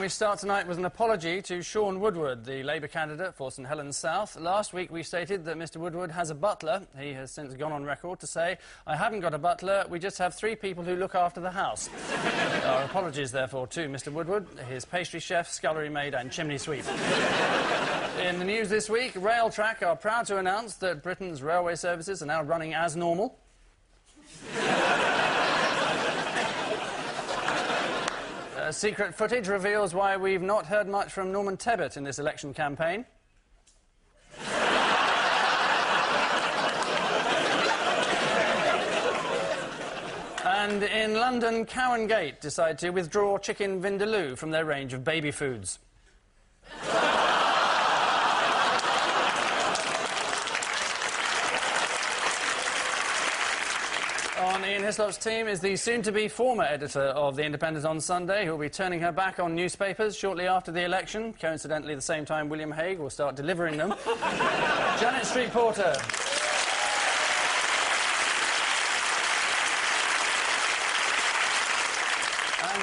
We start tonight with an apology to Shaun Woodward, the Labour candidate for St Helens South. Last week we stated that Mr Woodward has a butler. He has since gone on record to say, I haven't got a butler, we just have three people who look after the house. Our apologies, therefore, to Mr Woodward, his pastry chef, scullery maid and chimney sweep. In the news this week, Railtrack are proud to announce that Britain's railway services are now running as normal. Secret footage reveals why we've not heard much from Norman Tebbit in this election campaign. and in London, Cow and Gate decide to withdraw chicken vindaloo from their range of baby foods. On Ian Hislop's team is the soon-to-be former editor of The Independent on Sunday, who will be turning her back on newspapers shortly after the election. Coincidentally, the same time William Hague will start delivering them. Janet Street Porter.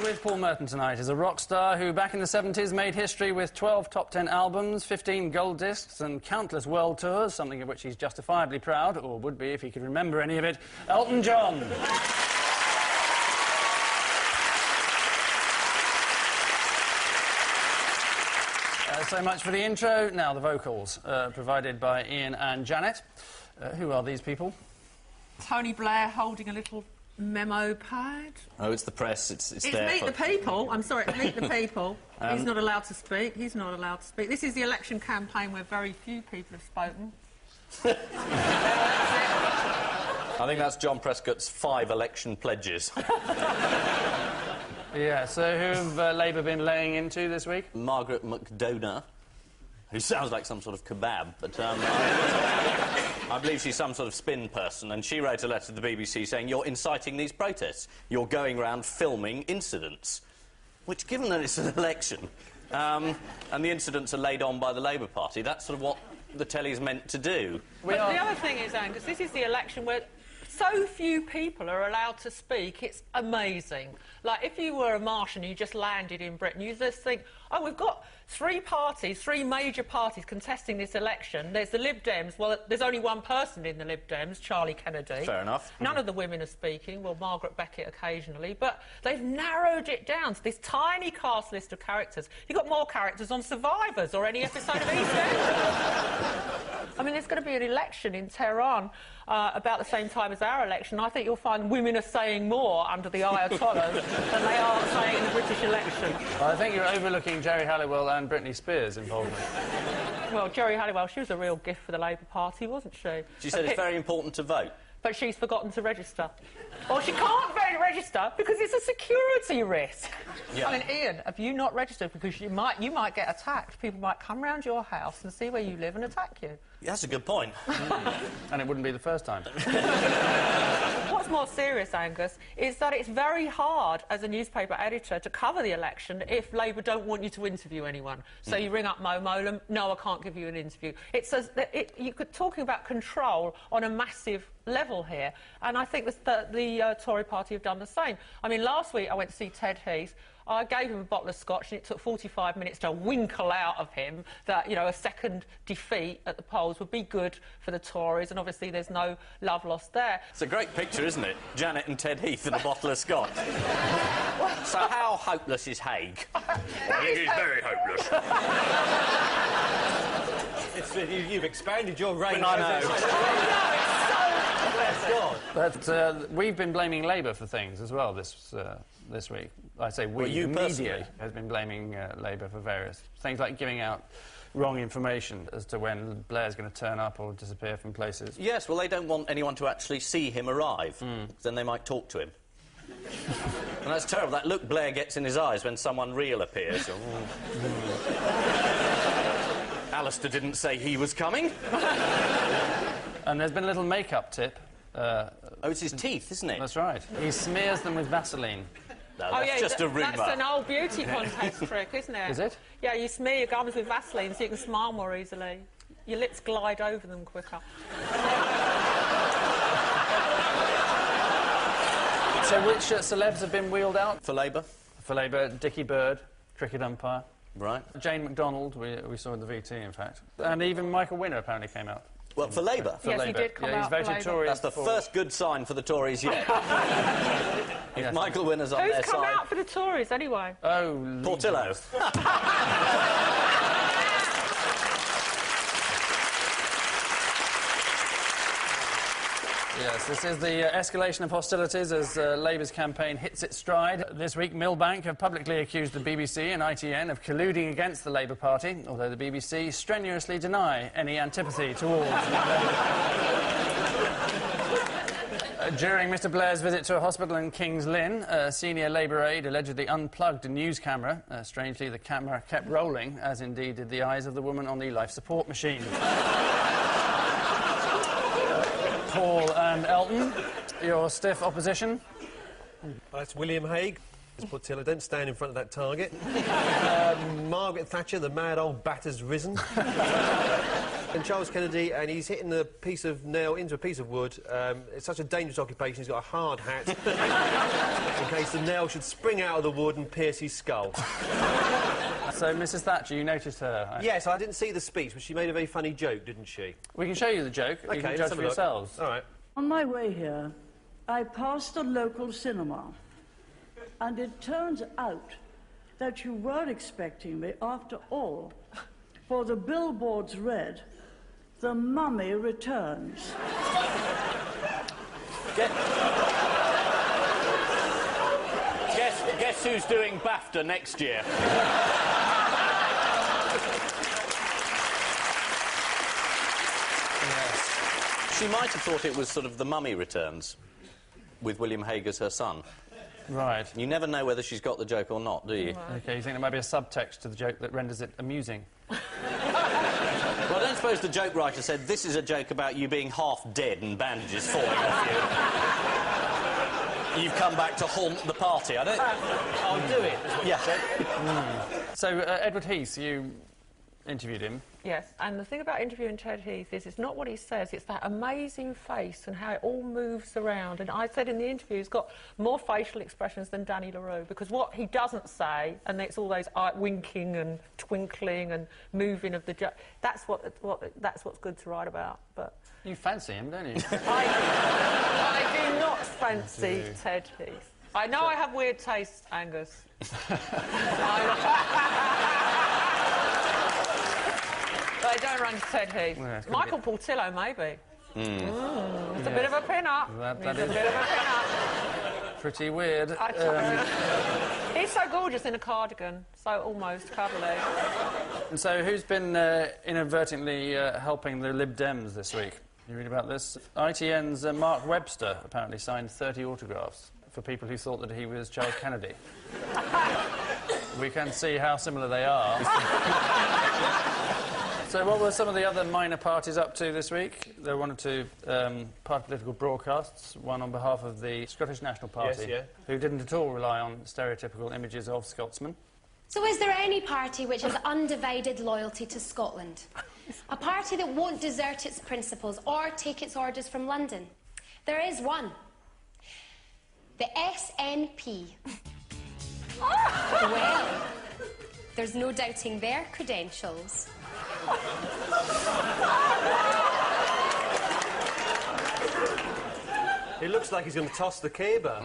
With Paul Merton tonight is a rock star who, back in the 70s, made history with 12 top 10 albums, 15 gold discs, and countless world tours, something of which he's justifiably proud, or would be if he could remember any of it. Elton John. Uh, so much for the intro. Now the vocals, uh, provided by Ian and Janet. Uh, who are these people? Tony Blair holding a little memo pad. Oh, it's the press. It's, it's, It's there Meet for- the People. I'm sorry, it's Meet the People. He's not allowed to speak. He's not allowed to speak. This is the election campaign where very few people have spoken. I think that's John Prescott's five election pledges. Yeah, so who've uh, Labour been laying into this week? Margaret McDonagh, who sounds like some sort of kebab, but um, I, I believe she's some sort of spin person, and she wrote a letter to the BBC saying, You're inciting these protests. You're going around filming incidents. Which, given that it's an election, um, and the incidents are laid on by the Labour Party, that's sort of what the telly's meant to do. but the other thing is, Angus, this is the election where so few people are allowed to speak. It's amazing. Like, if you were a Martian, and you just landed in Britain, you just think, oh, we've got three parties, three major parties contesting this election. There's the Lib Dems. Well, there's only one person in the Lib Dems, Charlie Kennedy. Fair enough. None of the women are speaking. Well, Margaret Beckett occasionally. But they've narrowed it down to this tiny cast list of characters. You've got more characters on Survivors or any episode of EastEnders. I mean, there's going to be an election in Tehran uh, about the same time as our election. I think you'll find women are saying more under the Ayatollahs than they are saying in the British election. I think you're overlooking Geri Halliwell and Britney Spears' involvement. Well, Geri Halliwell, she was a real gift for the Labour Party, wasn't she? She said A it's pic- very important to vote. but she's forgotten to register. Or she can't very register because it's a security risk. Yeah. I mean, Ian, have you not registered because you might you might get attacked? People might come round your house and see where you live and attack you. Yeah, that's a good point. And it wouldn't be the first time. What's more serious, Angus, is that it's very hard as a newspaper editor to cover the election if Labour don't want you to interview anyone. So you ring up Mo Mowlam, no, I can't give you an interview. It's as, it, you could talking about control on a massive level here, and I think the, the uh, Tory party have done the same. I mean, last week I went to see Ted Heath. I gave him a bottle of scotch, and it took 45 minutes to winkle out of him that you know a second defeat at the polls would be good for the Tories, and obviously there's no love lost there. It's a great picture, isn't it? Janet and Ted Heath and a bottle of scotch. so how hopeless is Hague? I think he's very hopeless. It's, you, you've expanded your range. I know. But uh, we've been blaming Labour for things as well this uh, this week. I say we. Well, you personally. media has been blaming uh, Labour for various things like giving out wrong information as to when Blair's going to turn up or disappear from places. Yes, well, they don't want anyone to actually see him arrive. Then they might talk to him. and that's terrible. That look Blair gets in his eyes when someone real appears. Alastair didn't say he was coming. And there's been a little makeup tip. Uh, Oh, it's his teeth, isn't it? that's right. He smears them with Vaseline. No, Oh, that's yeah, just a th- rumour. That's an old beauty contest trick, isn't it? Is it? Yeah, you smear your gums with Vaseline so you can smile more easily. Your lips glide over them quicker. So which uh, celebs have been wheeled out For Labour? for Labour? Dickie Bird, cricket umpire. Right. Jane McDonald, we, we saw in the VT, in fact. And even Michael Winner apparently came out. Well, for Labour. For Yes, he Labour. did come yeah, he's out for voted Labour. Tory. That's the for- first good sign for the Tories yet. if Yes. Michael Winner's on Who's their come side. out for the Tories anyway? Oh, Portillo. Yes, this is the uh, escalation of hostilities as uh, Labour's campaign hits its stride. This week, Millbank have publicly accused the BBC and ITN of colluding against the Labour Party, although the BBC strenuously deny any antipathy towards Uh, During Mr Blair's visit to a hospital in King's Lynn, a senior Labour aide allegedly unplugged a news camera. Uh, strangely, the camera kept rolling, as indeed did the eyes of the woman on the life support machine. Paul and Elton, your stiff opposition. That's William Hague. Let's put Tiller, don't stand in front of that target. um, Margaret Thatcher, the mad old batter's risen. and Charles Kennedy, and he's hitting a piece of nail into a piece of wood. Um, it's such a dangerous occupation, he's got a hard hat. in case the nail should spring out of the wood and pierce his skull. So, Mrs Thatcher, you noticed her. I- Yes, I didn't see the speech, but she made a very funny joke, didn't she? We can show you the joke. Okay, you can let's judge have for a look. yourselves. All right. On my way here, I passed a local cinema, and it turns out that you were expecting me after all, for the billboards read, The Mummy Returns. Guess, guess who's doing BAFTA next year? She might have thought it was sort of the mummy returns with William Hague as her son. Right. You never know whether she's got the joke or not, do you? Okay, you think there might be a subtext to the joke that renders it amusing? Well, I don't suppose the joke writer said this is a joke about you being half dead and bandages falling off you. You've come back to haunt the party. I don't. I'll do it. Yeah. So, uh, Edward Heath, you interviewed him. Yes, and the thing about interviewing Ted Heath is it's not what he says, it's that amazing face and how it all moves around. And I said in the interview, he's got more facial expressions than Danny La Rue because what he doesn't say, and it's all those eye winking and twinkling and moving of the. Ju- that's what, what that's what's good to write about. But You fancy him, don't you? I, I do not fancy Ted Heath. I know I have weird taste, Angus. I don't run to Ted Heath. Yeah, Michael Portillo, maybe. Mm, it's a bit of a pin-up. That- that He's a bit of a pin-up. Pretty weird. Um, He's so gorgeous in a cardigan, so almost cuddly. and so, who's been uh, inadvertently uh, helping the Lib Dems this week? You read about this? ITN's uh, Mark Webster apparently signed 30 autographs for people who thought that he was Charles Kennedy. we can see how similar they are. so, what were some of the other minor parties up to this week? There were one or two um, party political broadcasts, one on behalf of the Scottish National Party, Yes, yeah. who didn't at all rely on stereotypical images of Scotsmen. So, is there any party which has undivided loyalty to Scotland? A party that won't desert its principles or take its orders from London? There is one. The SNP. well, there's no doubting their credentials. It looks like he's going to toss the caber.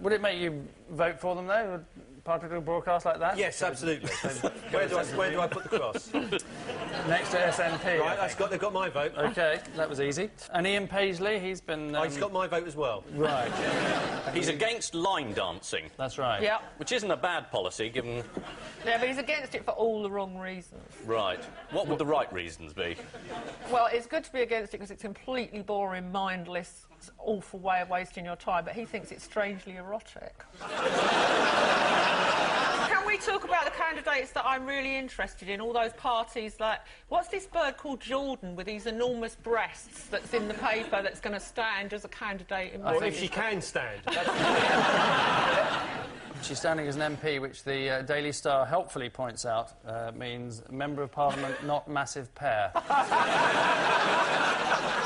Would it make you vote for them, though? Would party political broadcast like that? yes, absolutely. where, do I, where do I put the cross? Next to SNP. I right, that's think. got, they've got my vote. Okay, that was easy. And Ian Paisley, he's been. Oh, he's um, got my vote as well. Right, He's against line dancing, that's right. Yeah. which isn't a bad policy given. Yeah, but he's against it for all the wrong reasons. Right. What would the right reasons be? Well, it's good to be against it because it's completely boring, mindless, awful way of wasting your time, but he thinks it's strangely erotic. Can we talk about the candidates that I'm really interested in? All those parties like, what's this bird called Jordan with these enormous breasts that's in the paper that's going to stand as a candidate in Or my if she can stand. She's standing as an MP, which the uh, Daily Star helpfully points out uh, means Member of Parliament, not massive pair.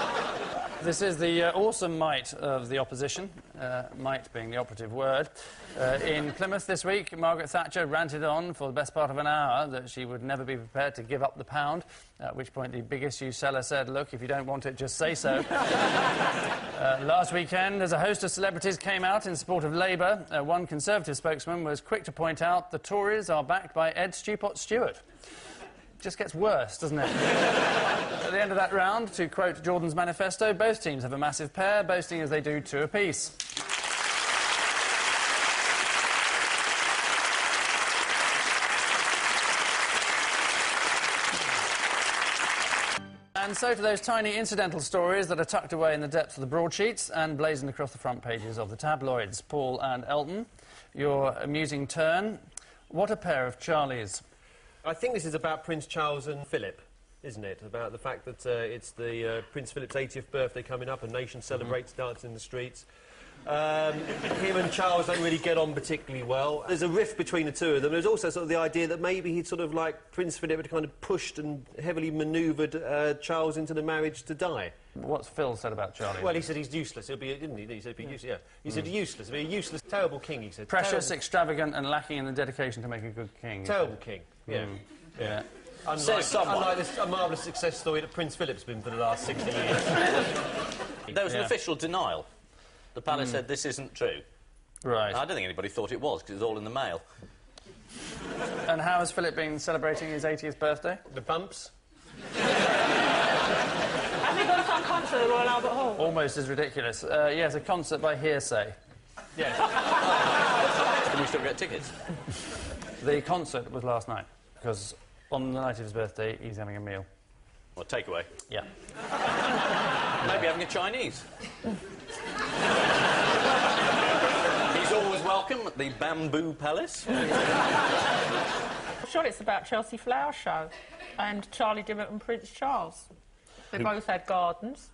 This is the uh, awesome might of the opposition, uh, might being the operative word. Uh, in Plymouth this week, Margaret Thatcher ranted on for the best part of an hour that she would never be prepared to give up the pound, at which point the big issue seller said, Look, if you don't want it, just say so. Uh, last weekend, as a host of celebrities came out in support of Labour, uh, one Conservative spokesman was quick to point out the Tories are backed by Ed Stewpot Stewart. Just gets worse, doesn't it? At the end of that round, to quote Jordan's manifesto, both teams have a massive pair, boasting as they do two apiece. And so to those tiny incidental stories that are tucked away in the depths of the broadsheets and blazoned across the front pages of the tabloids. Paul and Elton, your amusing turn. What a pair of Charlies. I think this is about Prince Charles and Philip, isn't it? About the fact that uh, it's the uh, Prince Philip's 80th birthday coming up, a nation celebrates dancing in the streets. Um, him and Charles don't really get on particularly well. There's a rift between the two of them. There's also sort of the idea that maybe he'd sort of like Prince Philip had kind of pushed and heavily manoeuvred uh, Charles into the marriage to Di. What's Phil said about Charlie? Well, he said he's useless. He'll be, didn't he? He said he'd be useless. Yeah. He said useless. He'll be a useless, terrible king. He said Precious, terrible, extravagant, and lacking in the dedication to make a good king. terrible king. Yeah. Yeah. Unlike, Says someone. unlike this a marvellous success story that Prince Philip's been for the last 60 years. There was an official denial. The palace said this isn't true. Right. I don't think anybody thought it was because it was all in the mail. And how has Philip been celebrating his 80th birthday? the bumps. Have you gone to some concert at Royal Albert Hall? Almost as ridiculous. Uh, yes, a concert by Hear'Say. Yes. Can we still get tickets? The concert was last night, because on the night of his birthday, he's having a meal. Or takeaway? Yeah. Maybe having a Chinese. He's always welcome at the Bamboo Palace. I'm sure it's about Chelsea Flower Show and Charlie Dimmock and Prince Charles. They both had gardens.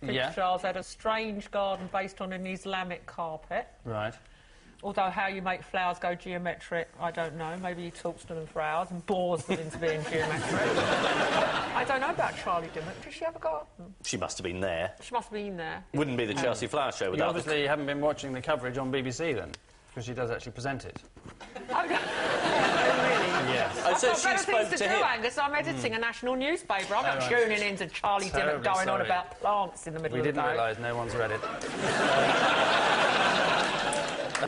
Prince Yeah. Charles had a strange garden based on an Islamic carpet. Right. Although how you make flowers go geometric, I don't know. Maybe he talks to them for hours and bores them into being geometric. I don't know about Charlie Dimmock. Did she have a garden? She must have been there. She must have been there. Wouldn't be the um, Chelsea Flower Show You without the... obviously haven't been watching the coverage on BBC then, because she does actually present it. Oh, really? Yes. I've got she better spoke things to, to do, him. Angus. I'm editing hmm. a national newspaper. I'm not right. tuning into Charlie Dimmock Terribly going on about plants in the middle We of the We didn't realise no one's read it.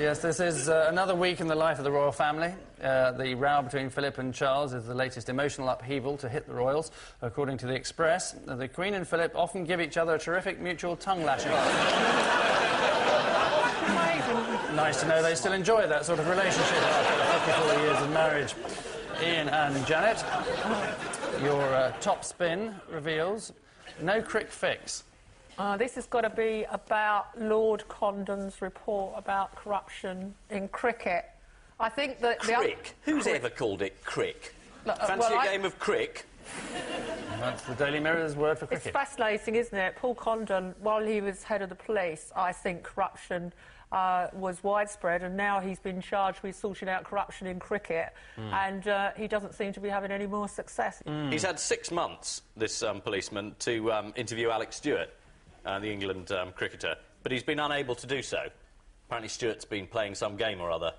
Yes, this is uh, another week in the life of the royal family. Uh, the row between Philip and Charles is the latest emotional upheaval to hit the royals. According to the Express, the Queen and Philip often give each other a terrific mutual tongue lashing. nice to know they still enjoy that sort of relationship after 54 years of marriage. Ian and Janet, your uh, top spin reveals no crick fix. Uh, this has got to be about Lord Condon's report about corruption in cricket. I think that the Crick? Who's ever called it crick? Look, uh, Fancy well, a I- game of crick? That's the Daily Mirror's word for cricket. It's fascinating, isn't it? Paul Condon, while he was head of the police, I think corruption uh, was widespread, and now he's been charged with sorting out corruption in cricket, Hmm. and uh, he doesn't seem to be having any more success. He's had six months, this um, policeman, to um, interview Alex Stewart, uh, the England um, cricketer, but he's been unable to do so. Apparently, Stewart's been playing some game or other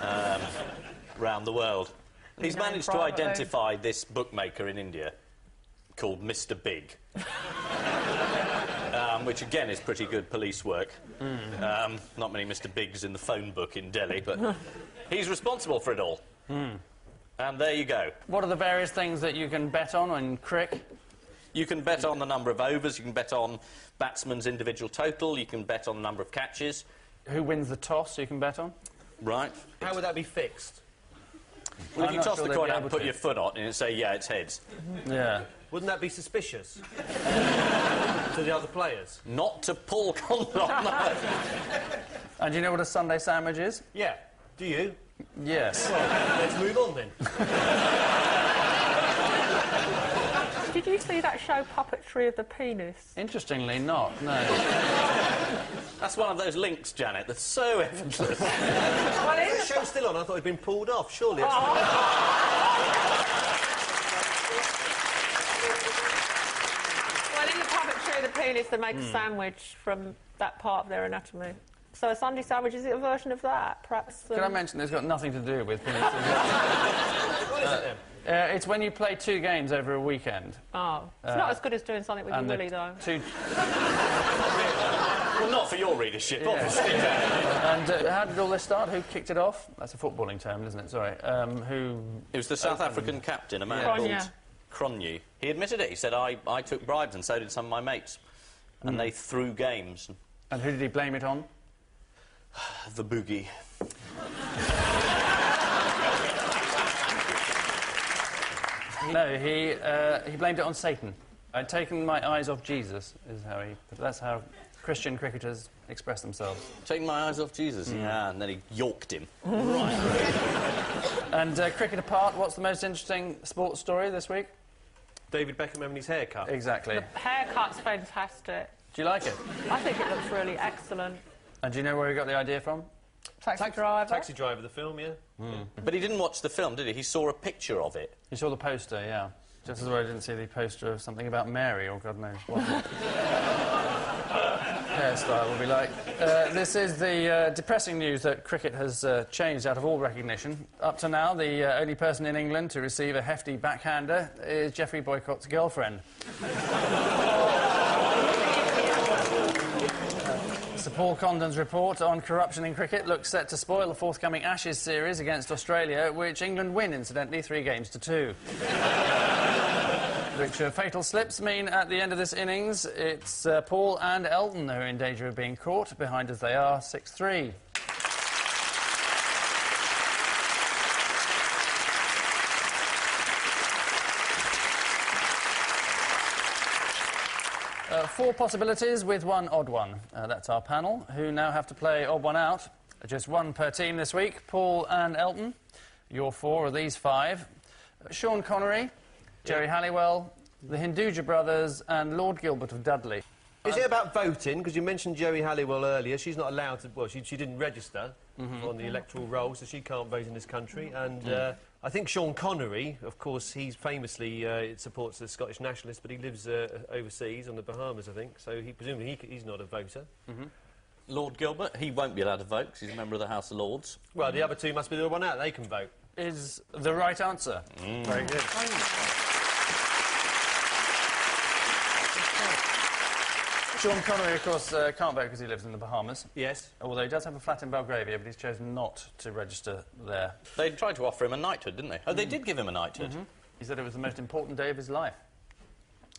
um, around the world. He's know him managed to identify this bookmaker in India called Mr. Big. Um, which again is pretty good police work. Um, not many Mr. Bigs in the phone book in Delhi, but he's responsible for it all. And there you go. What are the various things that you can bet on in crick? You can bet on the number of overs, you can bet on batsman's individual total, you can bet on the number of catches. Who wins the toss you can bet on? Right. How would that be fixed? Well, if I'm you toss sure the coin out and put to. your foot on it and say, yeah, it's heads. Mm-hmm. Yeah. Wouldn't that be suspicious to the other players? Not to Paul Condon, no. And do you know what a Sunday sandwich is? Yeah. Do you? Yes. Well, let's move on then. Did you see that show Puppetry of the Penis? Interestingly, not. No. That's one of those links, Janet, that's so effortless. Well, in The show's still on. I thought it'd been pulled off. Surely. it's- Well, in the Puppetry of the penis they make a sandwich from that part of their anatomy. So a Sunday sandwich, is it a version of that? Perhaps... Can I um, mention it's got nothing to do with penis? What is it then? Uh, it's when you play two games over a weekend. Oh. It's not as good as doing something with your and willy, though. Two, Well, not for your readership, obviously. and uh, how did all this start? Who kicked it off? That's a footballing term, isn't it? Sorry. Um, who? It was the South African captain, a man Yeah. called Cronje. Cronje. He admitted it. He said, I, I took bribes and so did some of my mates. And they threw games. And who did he blame it on? The boogie. No, he uh, he blamed it on Satan. I'd taken my eyes off Jesus. Is how he. That's how Christian cricketers express themselves. Taking my eyes off Jesus. Yeah, and then he yorked him. Right. and uh, cricket apart, what's the most interesting sports story this week? David Beckham having his haircut. Exactly. The Haircut's fantastic. Do you like it? I think it looks really excellent. And do you know where he got the idea from? Taxi driver. Taxi driver, the film, yeah. But he didn't watch the film, did he? He saw a picture of it. He saw the poster, yeah. Just as well I didn't see the poster of something about Mary or God knows what. Hairstyle will be like. Uh, this is the uh, depressing news that cricket has uh, changed out of all recognition. Up to now, the uh, only person in England to receive a hefty backhander is Geoffrey Boycott's girlfriend. Sir Paul Condon's report on corruption in cricket looks set to spoil the forthcoming Ashes series against Australia, which England win, incidentally, three games to two. which uh, fatal slips mean at the end of this innings, it's uh, Paul and Elton who are in danger of being caught, behind as they are 6 3. Uh, four possibilities with one odd one. Uh, that's our panel, who now have to play odd one out. Just one per team this week. Paul and Elton. Your four are these five. Uh, Sean Connery, Geri Halliwell, the Hinduja brothers, and Lord Gilbert of Dudley. Is it about voting? Because you mentioned Geri Halliwell earlier. She's not allowed to. Well, she, she didn't register on the electoral roll, so she can't vote in this country. And uh, I think Sean Connery, of course, he's famously uh, supports the Scottish nationalists, but he lives uh, overseas on the Bahamas, I think. So he presumably he, he's not a voter. Lord Gilbert, he won't be allowed to vote because he's a member of the House of Lords. Well, the other two must be the one out. They can vote. Is the right answer. Very good. Sean Connery, of course, uh, can't vote because he lives in the Bahamas. Yes. Although he does have a flat in Belgravia, but he's chosen not to register there. They tried to offer him a knighthood, didn't they? Oh, they did give him a knighthood. He said it was the most important day of his life.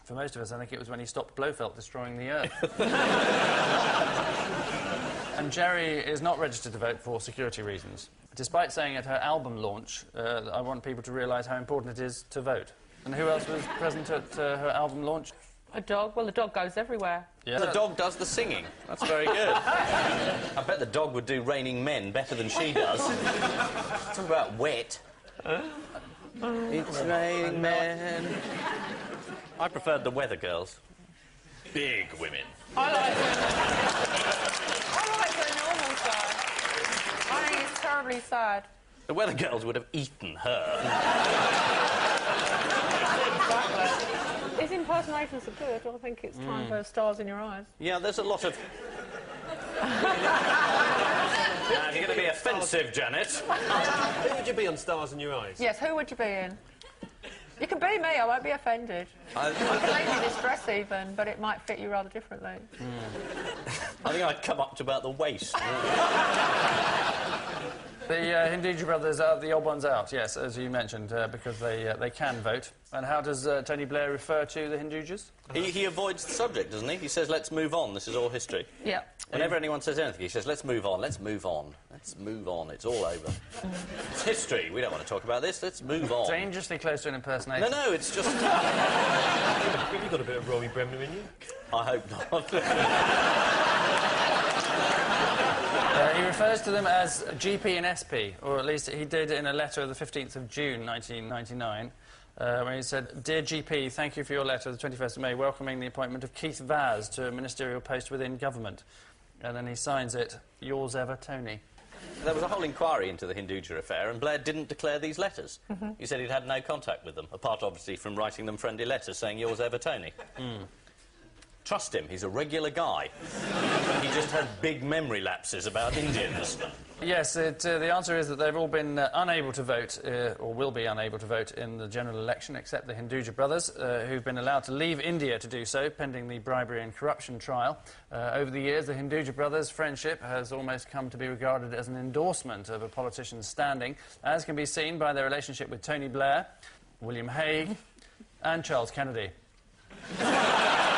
For most of us, I think it was when he stopped Blofeld destroying the Earth. and Geri is not registered to vote for security reasons. Despite saying at her album launch, uh, I want people to realise how important it is to vote. And who else was present at uh, her album launch? A dog? Well, the dog goes everywhere. Yeah. The dog does the singing. That's very good. I bet the dog would do Raining Men better than she does. Talk about wet. it's raining men. I preferred the Weather Girls. Big women. I like I like the normal side. I think it's terribly sad. The Weather Girls would have eaten her. His impersonations are good. I think it's time hmm. for stars in your eyes. Yeah, there's a lot of. now, if you're going to be offensive, Janet. Who would you be on Stars in Your Eyes? Yes, who would you be in? You can be me, I won't be offended. I, I can make you this dress even, but it might fit you rather differently. Hmm. I think I'd come up to about the waist. The uh, Hinduja brothers are the odd ones out, yes, as you mentioned, uh, because they, uh, they can vote. And how does uh, Tony Blair refer to the Hindujas? he, he avoids the subject, doesn't he? He says, let's move on, this is all history. Yeah. Whenever anyone says anything, he says, let's move on, let's move on, let's move on, it's all over. it's history, we don't want to talk about this, let's move on. Dangerously close to an impersonation. No, no, it's just. Have you got a bit of Rory Bremner in you? I hope not. Uh, he refers to them as GP and SP, or at least he did in a letter of the 15th of June 1999, uh, where he said, Dear GP, thank you for your letter of the 21st of May welcoming the appointment of Keith Vaz to a ministerial post within government. And then he signs it, Yours ever, Tony. there was a whole inquiry into the Hinduja affair, and Blair didn't declare these letters. He said he'd had no contact with them, apart obviously from writing them friendly letters saying, yours ever, Tony. Trust him, he's a regular guy. he just has big memory lapses about Indians. Yes, it, uh, the answer is that they've all been uh, unable to vote, uh, or will be unable to vote in the general election, except the Hinduja brothers, uh, who've been allowed to leave India to do so, pending the bribery and corruption trial. Uh, over the years, the Hinduja brothers' friendship has almost come to be regarded as an endorsement of a politician's standing, as can be seen by their relationship with Tony Blair, William Hague, and Charles Kennedy.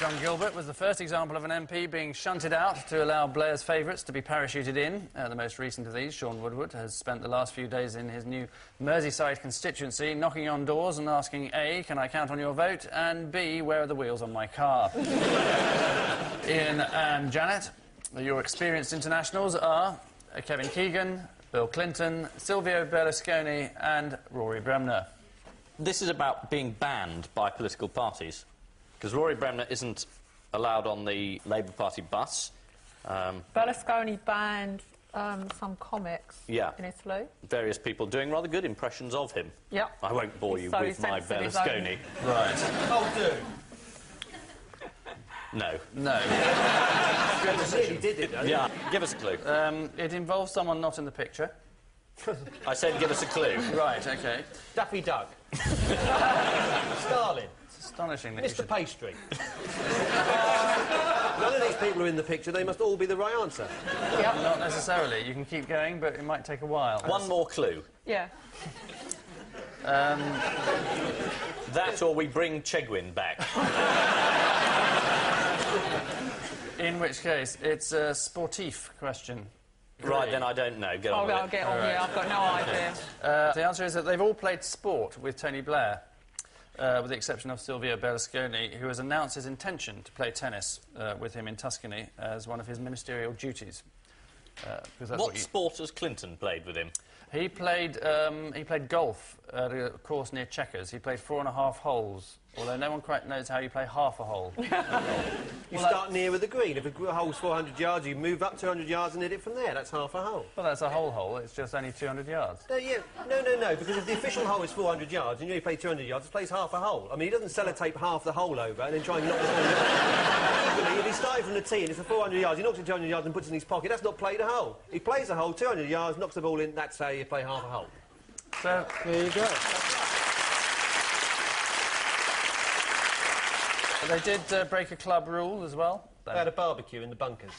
John Gilbert was the first example of an MP being shunted out to allow Blair's favourites to be parachuted in. Uh, the most recent of these, Shaun Woodward, has spent the last few days in his new Merseyside constituency knocking on doors and asking A, can I count on your vote? And B, where are the wheels on my car? Ian and Janet, your experienced internationals are Kevin Keegan, Bill Clinton, Silvio Berlusconi, and Rory Bremner. This is about being banned by political parties. Because Rory Bremner isn't allowed on the Labour Party bus. Um, Berlusconi banned um, some comics Yeah. in Italy. various people doing rather good impressions of him. Yeah. I won't bore He's you so with my sensitive, his own- Berlusconi. Right. Oh, do. No. No. Really did it, though. Yeah, give us a clue. Um, it involves someone not in the picture. I said give us a clue. Right, OK. Daffy Duck. Stalin. It's astonishing that Mr. should... Pastry. None of these people are in the picture. They must all be the right answer. Yep. Not necessarily. You can keep going, but it might take a while. One more clue. Yeah. That or we bring Chegwin back. In which case, it's a sportif question. right, then I don't know. Get on I'll, with I'll it. get on with it. I've got no idea. Uh, the answer is that they've all played sport with Tony Blair, uh, with the exception of Silvio Berlusconi, who has announced his intention to play tennis uh, with him in Tuscany as one of his ministerial duties. Uh, What what you- sport has Clinton played with him? He played, um, he played golf at a course near Chequers. He played four and a half holes, although no one quite knows how you play half a hole. You start near with the green. If a gr- hole's 400 yards, you move up 200 yards and hit it from there. That's half a hole. well, that's a whole hole. It's just only 200 yards. No, yeah. no, no, no, because if the official hole is 400 yards and you only play 200 yards, it plays half a hole. I mean, he doesn't sellotape half the hole over and then try and knock the hole Equally, if he started from the tee and it's a 400 yards, he knocks it 200 yards and puts it in his pocket, that's not played a hole. He plays a hole, 200 yards, knocks the ball in, that's how you play half a hole. So, There you go. They did uh, break a club rule as well. They had a barbecue in the bunkers.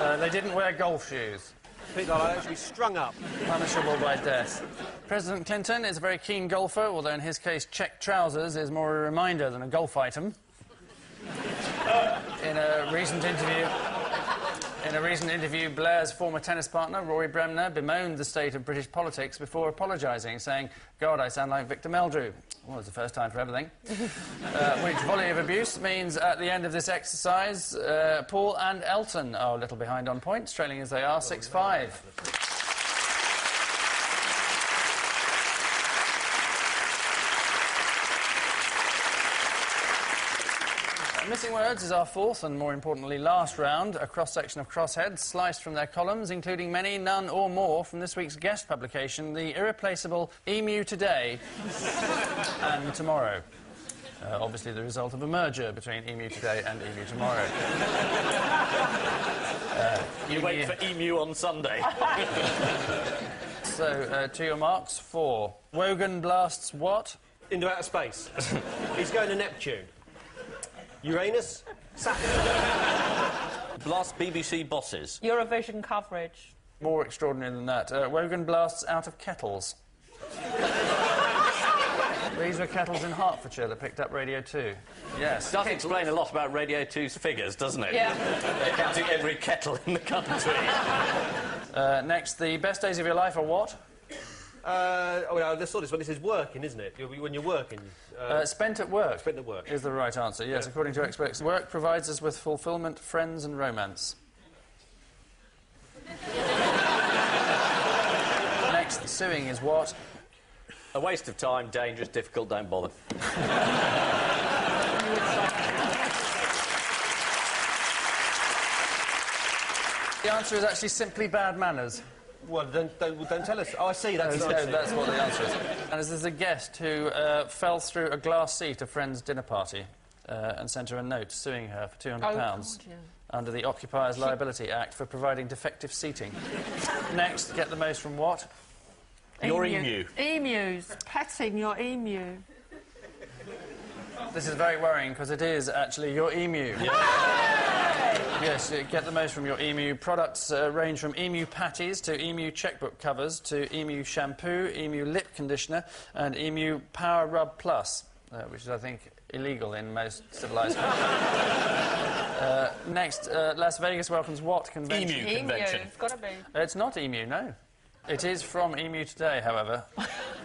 Uh, they didn't wear golf shoes. People are actually strung up. punishable by death. President Clinton is a very keen golfer, although in his case, check trousers is more a reminder than a golf item. In a recent interview, in a recent interview, Blair's former tennis partner, Rory Bremner, bemoaned the state of British politics before apologising, saying, God, I sound like Victor Meldrew. Well, it's the first time for everything. uh, which volley of abuse means at the end of this exercise, uh, Paul and Elton are a little behind on points, trailing as they are 6 5. Missing Words is our fourth and, more importantly, last round. A cross section of crossheads sliced from their columns, including many, none, or more from this week's guest publication, the irreplaceable Emu Today and Tomorrow. Uh, obviously, the result of a merger between Emu Today and Emu Tomorrow. You wait for Emu on Sunday. So, uh, to your marks, four. Wogan blasts what? Into outer space. He's going to Neptune. Uranus? Saturn. Blast BBC bosses. Eurovision coverage. More extraordinary than that. Uh, Wogan blasts out of kettles. These were kettles in Hertfordshire that picked up Radio 2. Yes. Does explain a lot about Radio 2's figures, doesn't it? Yeah. They're counting every kettle in the country. Uh, next, the best days of your life are what? Uh, oh, well, I saw this one. This is working, isn't it? You're- When you're working. Uh, Uh, spent at work. spent at work. Is the right answer, yes, according to experts. Work provides us with fulfillment, friends, and romance. Next, suing is what? a waste of time, dangerous, difficult, don't bother. The answer is actually simply bad manners. Well, don't, don't, don't tell us. Oh, I see. That's, No, I that's what the answer is. And as there's a guest who uh, fell through a glass seat at a friend's dinner party uh, and sent her a note suing her for £200 Oh, God, yeah. under the Occupiers Liability Act for providing defective seating. Next, get the most from what? Your emu. Emus. Petting your emu. This is very worrying because it is actually your emu. Yes, uh, get the most from your emu. Products uh, range from emu patties to emu checkbook covers to emu shampoo, emu lip conditioner, and emu power rub plus, uh, which is, I think, illegal in most civilized countries. uh, next, uh, Las Vegas welcomes what convention? Emu. Emu. Convention. It's got to be. It's not emu, no. It is from Emu Today, however.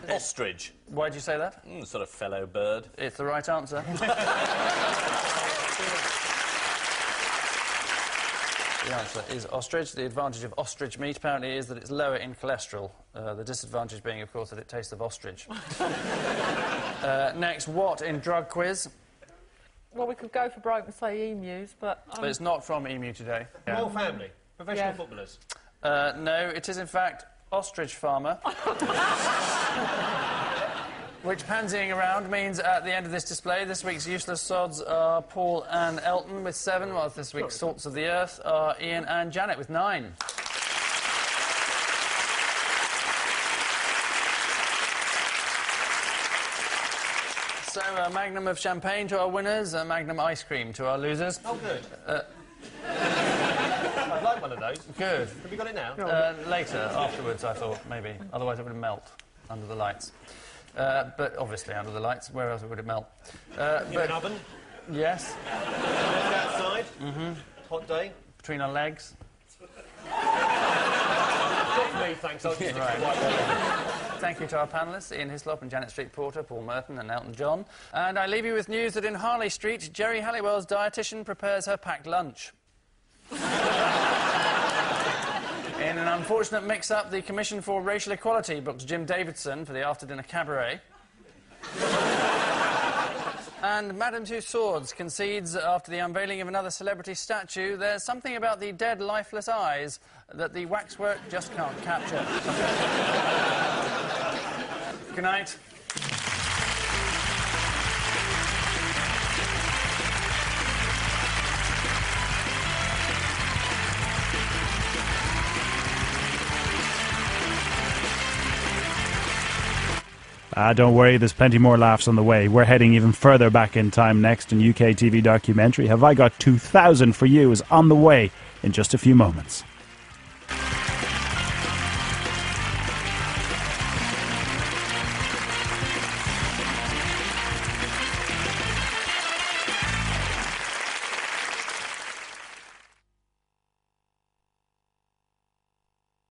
Ostrich. Why'd you say that? Mm, sort of fellow bird. It's the right answer. the answer is ostrich. The advantage of ostrich meat apparently is that it's lower in cholesterol. Uh, the disadvantage being, of course, that it tastes of ostrich. uh, next, what in drug quiz? Well, we could go for broke and say emus, but. Um, But it's not from Emu Today. Royal family. Professional Yeah. footballers. Uh, no, it is in fact ostrich farmer. Which pansying around means at the end of this display, this week's useless sods are Paul and Elton with seven, whilst this week's salts of the earth are Ian and Janet with nine. So, a magnum of champagne to our winners, a magnum ice cream to our losers. Oh, good. I'd like one of those. Good. Have you got it now? Uh, later, afterwards, I thought, maybe. Otherwise, it would melt under the lights. Uh, but obviously, under the lights, where else would it melt? Uh, In but an oven. yes, outside. Mm-hmm. Hot day. between our legs. Not me, thanks. I'll just Right. the white wine. Thank you to our panellists, Ian Hislop and Janet Street Porter, Paul Merton and Elton John. And I leave you with news that in Harley Street, Geri Halliwell's dietitian prepares her packed lunch. in an unfortunate mix-up, the Commission for Racial Equality booked Jim Davidson for the after-dinner cabaret. And Madame Tussauds concedes after the unveiling of another celebrity statue there's something about the dead, lifeless eyes that the waxwork just can't capture. Good night. Ah, don't worry, there's plenty more laughs on the way. We're heading even further back in time next in UK TV documentary. Have I Got 2000 for You is on the way in just a few moments.